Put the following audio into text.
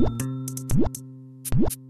you